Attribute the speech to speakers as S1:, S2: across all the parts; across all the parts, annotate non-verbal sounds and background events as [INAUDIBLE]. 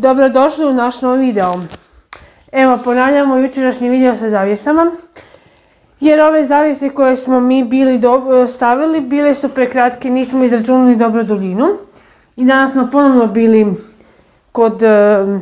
S1: Dobrodošli u naš novi video. Evo, ponavljamo jučerašnji video sa zavjesama. Jer ove zavjese koje smo mi bili stavili, bile su prekratke, nismo izračunali dobro duljinu. I danas smo ponovno bili kod uh,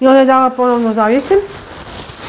S1: I ona je dala ponovno zavjese.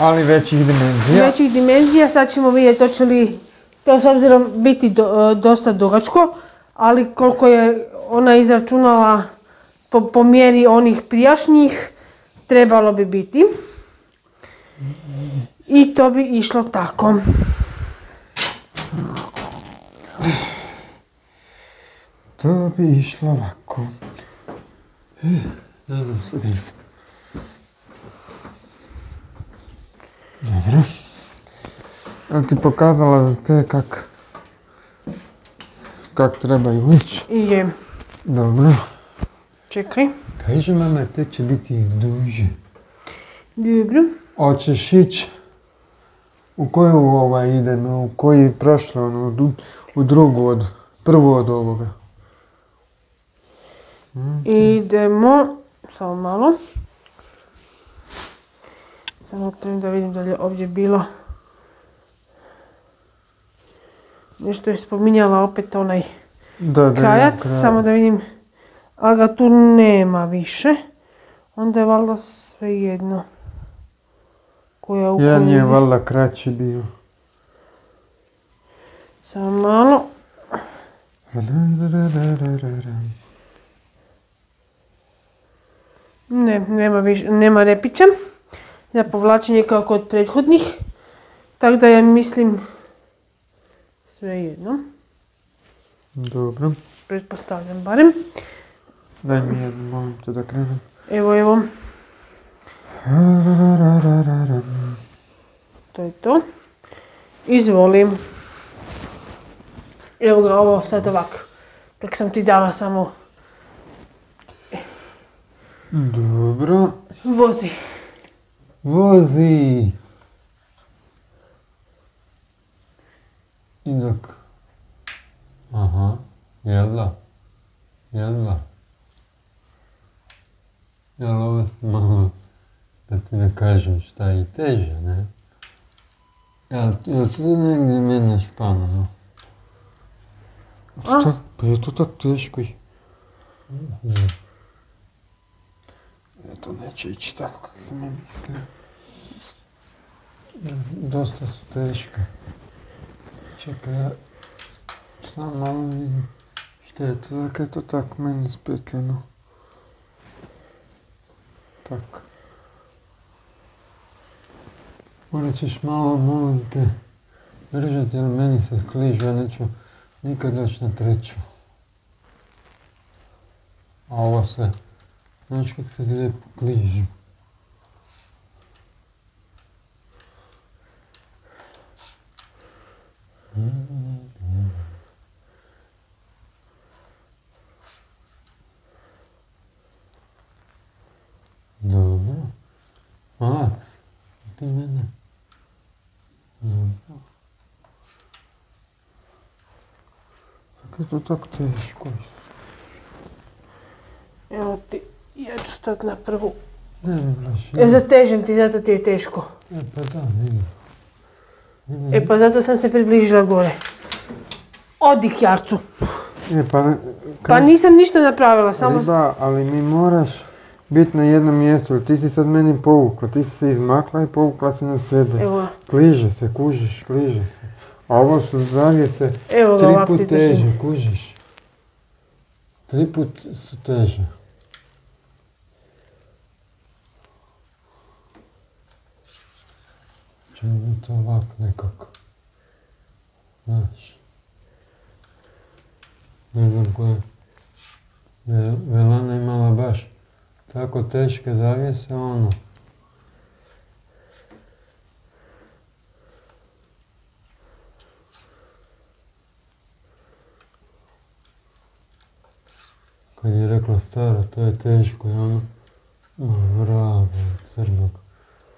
S2: Ali većih dimenzija.
S1: Većih dimenzija, sad ćemo vidjeti hoće li to s obzirom biti e, dosta dugačko, ali koliko je ona izračunala po, po mjeri onih prijašnjih, trebalo bi biti. I to bi išlo tako.
S2: To bi išlo ovako. Dobro. Ja ti pokazala za te kak, kak trebaju ići?
S1: Je.
S2: Dobro.
S1: Čekaj.
S2: Kaži mama, te će biti duže.
S1: Dobro.
S2: Hoćeš ići u koju ovaj idemo, u koji prošlo, ono, u drugu od, prvu od ovoga?
S1: Idemo, samo malo. Samo da vidim da li je ovdje bilo. Nešto je spominjala opet onaj da, kajac, samo da vidim. A ga tu nema više. Onda je valjda sve jedno.
S2: Koja u Jedan je valjda kraći bio.
S1: Samo malo. Ne, nema, više, nema repića za povlačenje kao kod prethodnih. Tako da ja mislim sve jedno.
S2: Dobro.
S1: Pretpostavljam barem.
S2: Daj mi jednu, molim te da krenem.
S1: Evo, evo. To je to. Izvolim. Evo ga ovo sad ovako. Tak sam ti dala samo...
S2: Dobro.
S1: Vozi.
S2: Vozi. I dok... Aha? Jel ovo malo, da ti ne kažem šta je i teže, ne? Jel, jel tu negdje mene špano, no? Šta? Pa je to tako teško i... E, to neće ići tako kako sam ja mislio. Dosta su teške. Čekaj, sam malo vidim što je to, dakle je to tako meni spetljeno. Tako. Morat ćeš malo, molim te, držati jer meni se kližu, ja neću nikad doći na treću. A ovo se, znaš kako se lijepo kliži. Mene. Dobro. Kako je to tako teško?
S1: Evo ti, ja ću stati na prvu.
S2: Ne, ne,
S1: E, zatežem ti, zato ti je teško.
S2: E, pa da, vidim.
S1: E pa zato sam se približila gore. Odi kjarcu.
S2: E pa...
S1: Pa nisam ništa napravila, samo...
S2: Da, ali mi moraš biti na jednom mjestu, ti si sad meni povukla, ti si se izmakla i povukla se na sebe.
S1: Evo.
S2: Kliže se, kužiš, kliže se. A ovo su se tri put teže, kužiš. Tri put su teže. Čemu bi to ovako nekako? Znaš. Ne znam koja. Velana imala baš tako teške zavijese, ono. Kad je rekla stara, to je teško, i ono, vravo, crnog.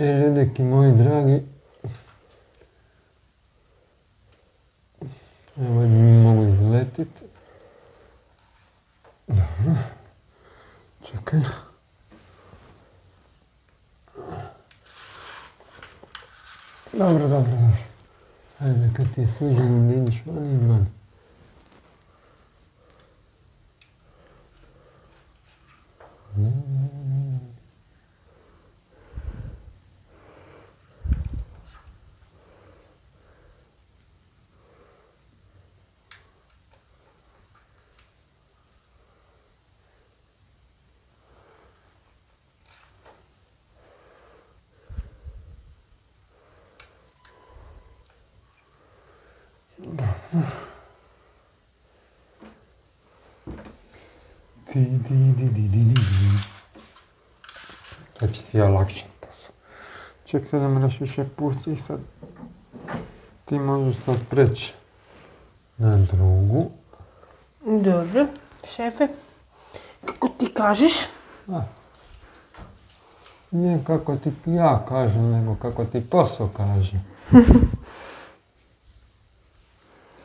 S2: E, ljudeki moji dragi, evo mi mogu izletit. Dobro. Čekaj. Dobro, dobro, dobro. Ajde, kad ti je sviđeno da ideš van, idi van. Di, di, di, di, di, di, će si ja lakše to sad. Ček sad da me još više pusti i sad ti možeš sad preći na drugu.
S1: Dobro, šefe. Kako ti kažeš?
S2: A. Ne kako ti ja kažem, nego kako ti posao kaže. [LAUGHS] Ni, ni, ni, ni, ni.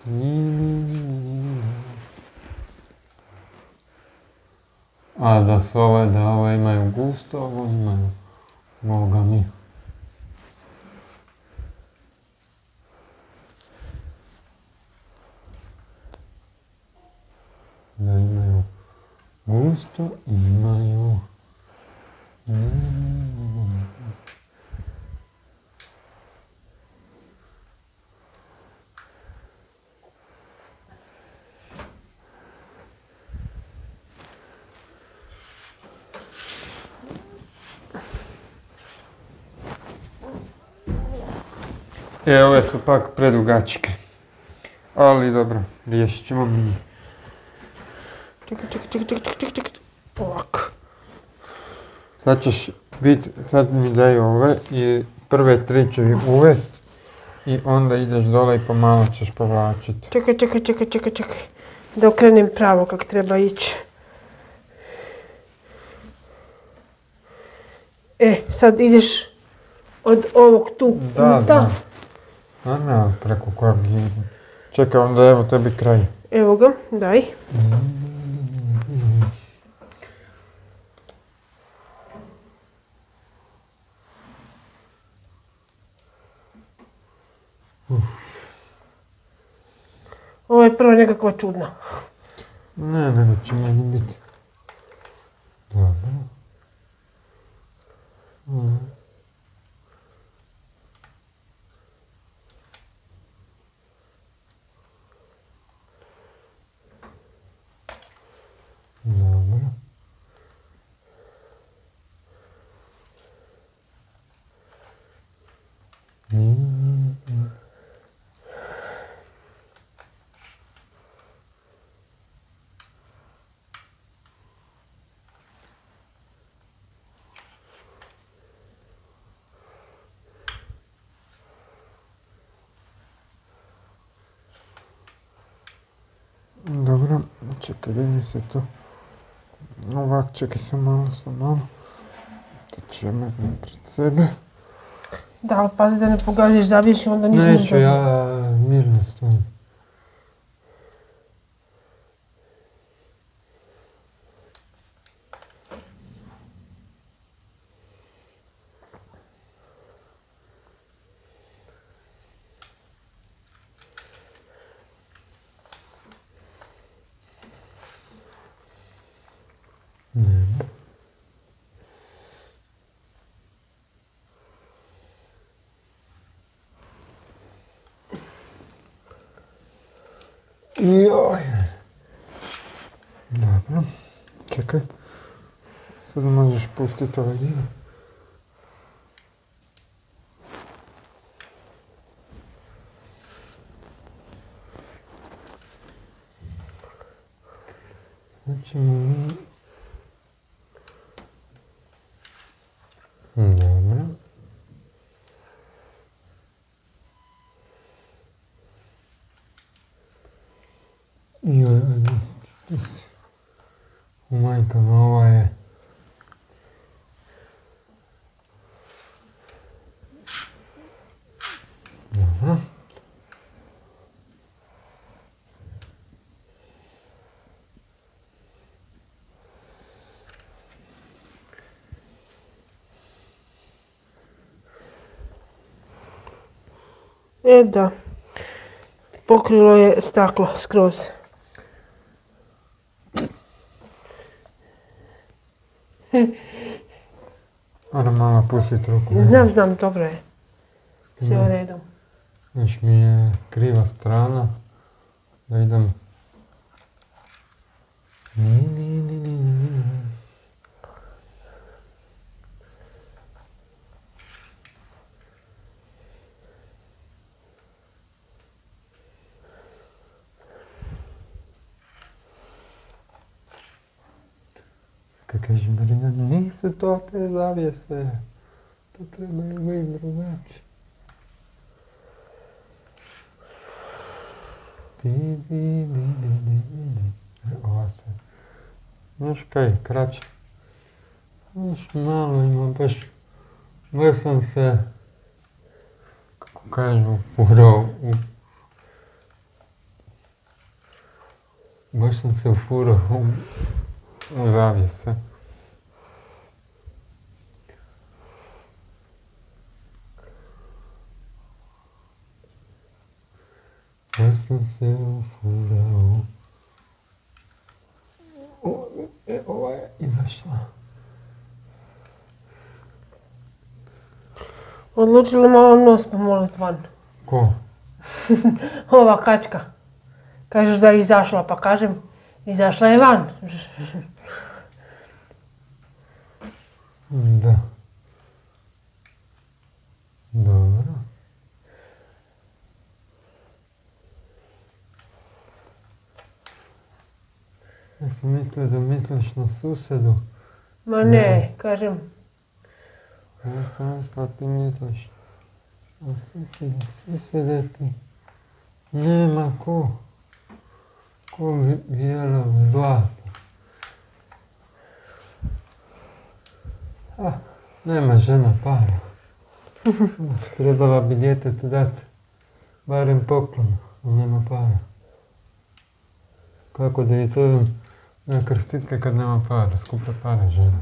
S2: A da su ove, da ove imaju gusto, ovo imaju. Boga mi. Da imaju gusto, imaju. Mm. E, ove su pak predugačke. Ali dobro, riješit ćemo mi.
S1: Čekaj, čekaj, čekaj, čekaj, čekaj, čekaj. Ovako.
S2: Sad ćeš bit, sad mi daj ove i prve tri ću ih uvest i onda ideš dole i pomalo ćeš povlačiti.
S1: Čekaj, čekaj, čekaj, čekaj, čekaj. Da okrenem pravo kak treba ići. E, sad ideš od ovog tu
S2: Da,
S1: puta.
S2: da. A ali preko kojeg. Čekaj, onda evo tebi kraj.
S1: Evo ga, daj. Ovo je prvo nekakva čudna.
S2: Ne, nego će meni biti. Dobro. Mm. Добре, чакай да ми се то. Овак, чакай се малко, са малко. Течеме пред себе.
S1: Da, ali pazi da ne pogađaš zaviješ i onda nisi
S2: Neću,
S1: ništa.
S2: ja mirno stojim. Joj. Dobro. Čekaj. Sad možeš pustiti ovaj dio. Sad ćemo mi... Dobro. Joj, ajde, ti si. O majka, ma ova je... Dobro.
S1: E da. Pokrilo je staklo skroz.
S2: пустит руку.
S1: Знам, знам, добре. Все да. редом.
S2: Виж
S1: ми
S2: е крива страна. Да идем. Ни, ни, ни, ни, ни, ни. Кажи, Марина, нису то те завиесе. To te zavjese. To treba biti drugačije. Di, di, di, di, di, di, di. E, Ova se. Znaš kaj, kraće. Znaš, malo ima baš... Baš sam se... Kako kažu, furao u... Baš sam se ufurao u, u zavjese. Sam se ufurao. O, e, ova je izašla.
S1: Odlučili malo nos pomolit van.
S2: Ko? [LAUGHS]
S1: Ova kačka. Kažeš da je izašla, pa kažem, izašla je van.
S2: Da. Dobro. Ja sam mislio da misliš na susedu.
S1: Ma ne, kažem,
S2: Ja sam mislio da ti misliš na susede, susede ti. Nema ko. Ko bi bijelo zlato. Ah, nema žena para. [LAUGHS] Trebala bi djetetu dati barem poklon, nema para. Kako da je to На кръститка, къде няма пара, скупа пара, жена.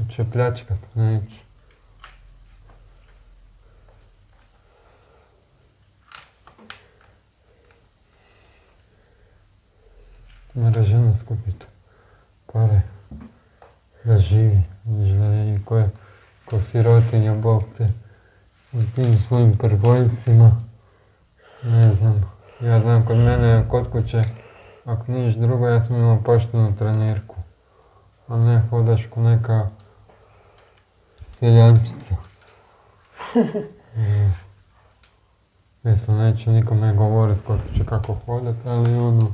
S2: От чеплячката, знаеш. Нали? Мрежа на скупито. Паре. Да живи. Želeli koje ko sirotinja Bog te u tim svojim prvojcima. Ne znam. Ja znam kod mene kod kuće ako niš drugo, ja sam imao poštenu trenirku, a ne hodaš ko neka seljančica. [LAUGHS] Mislim, neću nikome govorit kod kuće kako hodat, ali ono,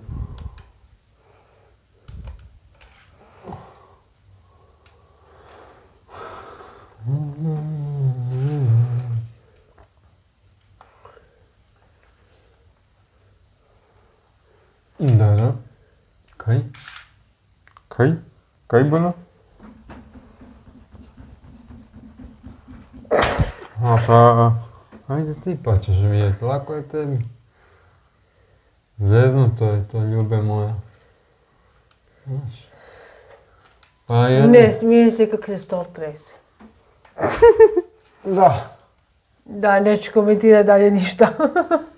S2: Da, da. Kaj? Kaj? Kaj bilo? A pa, ajde ti pa ćeš vidjeti, lako je tebi. Zeznuto je to, ljube moja. Znaš. Pa jedno...
S1: ne, smije se kako se stol trese.
S2: Da.
S1: Da, neću komentirati dalje ništa. [LAUGHS]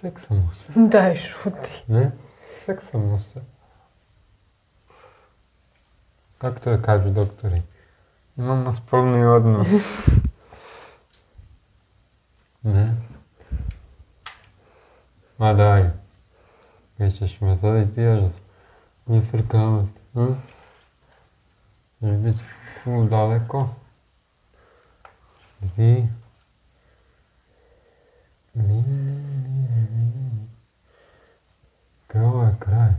S2: Секса
S1: съм се.
S2: Да, е, шути. Не, всек съм се. Както я кажу доктори. Мама спомни одно. [LAUGHS] Не. Ма дай. Вече ще ме задитираш. Не фъркават. Ще бить фу далеко. Ти... Не, не. Kaj ovo je kraj?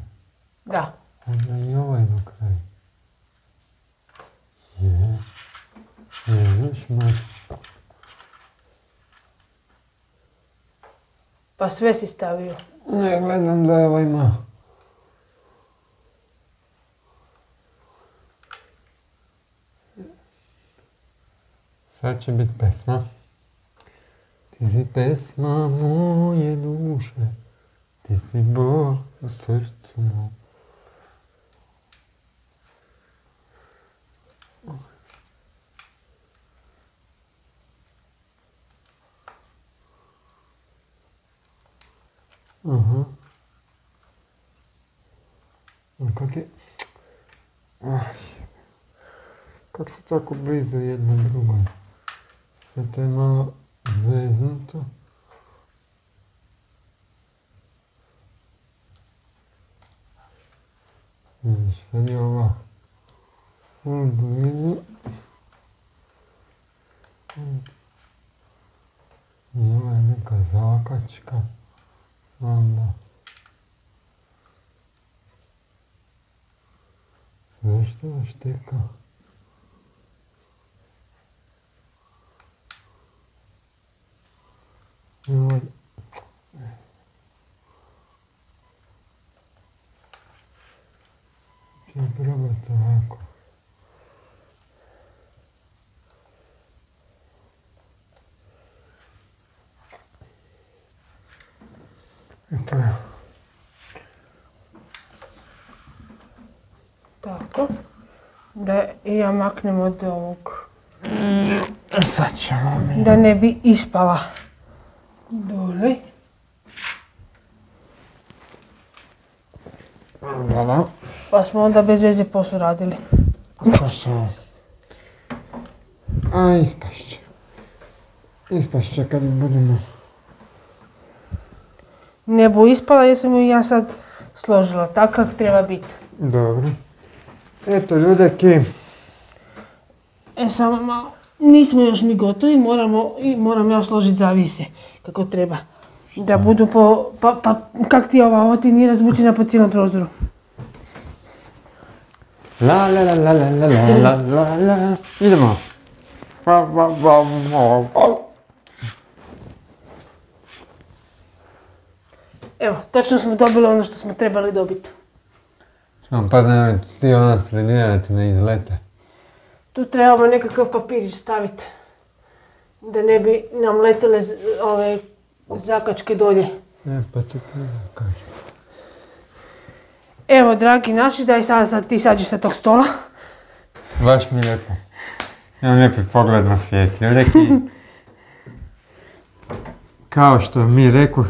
S1: Da.
S2: Onda i ovo ima kraj. Je. Jeziš me.
S1: Pa sve si stavio.
S2: Ne, gledam da ovo ima. Sad će biti pesma. Ti si pesma moje duše, Если Бог сердцу мог. Угу. Ну как я... Ах, как все так близко одно другое. С этой мало заизнуто. うん、それは、うん、無理に、うん、今なかざかちか、まあま、どうしてもしてか。今ま probati ovako. Eto je.
S1: Tako. Da i ja maknem od ovog.
S2: Sad ćemo mi.
S1: Da ne bi ispala. Dole.
S2: Da.
S1: Pa smo onda bez veze posao radili.
S2: Pa samo. A, ispašće. Ispašće kad budemo.
S1: Ne bu ispala jer sam ju ja sad složila. Tak kak treba biti.
S2: Dobro. Eto, ljudeki.
S1: E samo malo. Nismo još ni gotovi, moramo, i moram ja složiti zavise kako treba. Da budu po, pa, pa kak ti ova, ovo ti nije razvučena po cijelom prozoru.
S2: La la la la la la la la la la. Idemo.
S1: Evo, točno smo dobili ono što smo trebali dobiti.
S2: Samo pa nemoj ti ona sredina da ti ne izlete.
S1: Tu trebamo nekakav papirić staviti. Da ne bi nam letele z- ove zakačke dolje.
S2: E, pa to treba kažem.
S1: Evo, dragi naši, daj sada sad ti sađi sa tog stola.
S2: Baš mi lijepo. Imam lijepi pogled na svijet. Ljudeki. Kao što mi rekoh,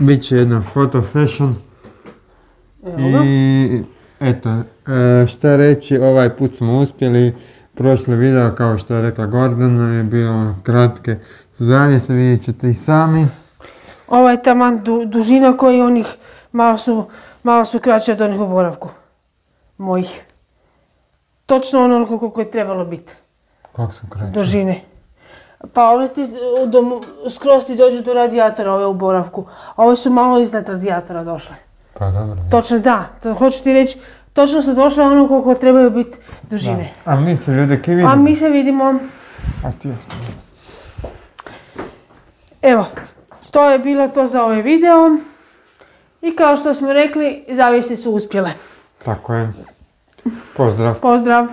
S2: bit će jedna photo session.
S1: Evo ga.
S2: I eto, e, šta reći, ovaj put smo uspjeli. Prošli video, kao što je rekla Gordana, je bio kratke zavjese, vidjet ćete i sami.
S1: Ovo je taman du, dužina koji onih malo su, malo su kraće od onih u boravku. Mojih. Točno onoliko koliko je trebalo biti.
S2: Kako su kraće?
S1: Dužine. Pa ove ti do, skroz ti dođu do radijatora ove u boravku. A ove su malo iznad radijatora došle.
S2: Pa dobro.
S1: Točno da, to hoću ti reći, točno su došle ono koliko trebaju biti dužine.
S2: A mi se ljudeki vidimo.
S1: A mi se vidimo,
S2: A ti ostani.
S1: evo, to je bilo to za ovaj video. I kao što smo rekli, zavisi su uspjele.
S2: Tako je. Pozdrav.
S1: Pozdrav!